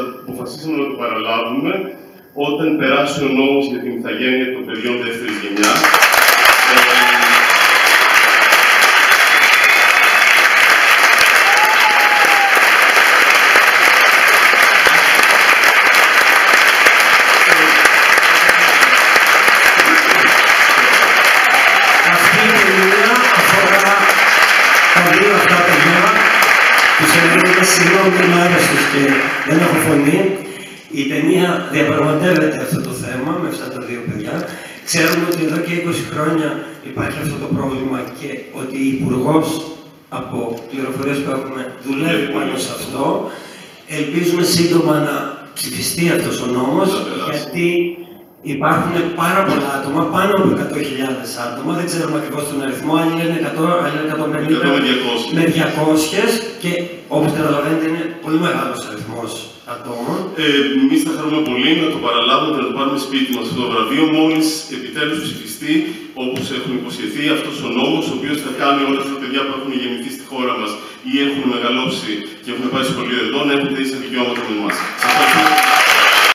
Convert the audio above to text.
Αποφασίσαμε να το παραλάβουμε όταν περάσει ο νόμος για την ηθαγένεια των παιδιών δεύτερης γενιάς. Ε, Αυτή η ταινία αφορά τα δύο αυτά παιδιά που σε λένε συγγνώμη είμαι άρρωστος και δεν έχω φωνή. Η ταινία διαπραγματεύεται αυτό το θέμα με αυτά τα δύο παιδιά. Ξέρουμε ότι εδώ και 20 χρόνια υπάρχει αυτό το πρόβλημα και ότι η υπουργός από πληροφορίες που έχουμε δουλεύει πάνω σε αυτό. Ελπίζουμε σύντομα να ψηφιστεί αυτός ο νόμος, γιατί υπάρχουν πάρα πολλά άτομα, πάνω από 100.000 άτομα, δεν ξέρουμε ακριβώς τον αριθμό, αν είναι 100, αν είναι 150 100 με 200. με 200 και όπως καταλαβαίνετε είναι πολύ μεγάλος αριθμός ατόμων. Ε, Εμείς θα χαρούμε πολύ να το παραλάβουμε και να το πάρουμε σπίτι μας αυτό το βραβείο μόλις επιτέλους ψηφιστεί όπως έχουν υποσχεθεί αυτός ο νόμο, ο οποίος θα κάνει όλα αυτά τα παιδιά που έχουν γεννηθεί στη χώρα μας ή έχουν μεγαλώσει και έχουν πάει σχολείο εδώ να έχουν τα ίσα δικαιώματα με εμάς.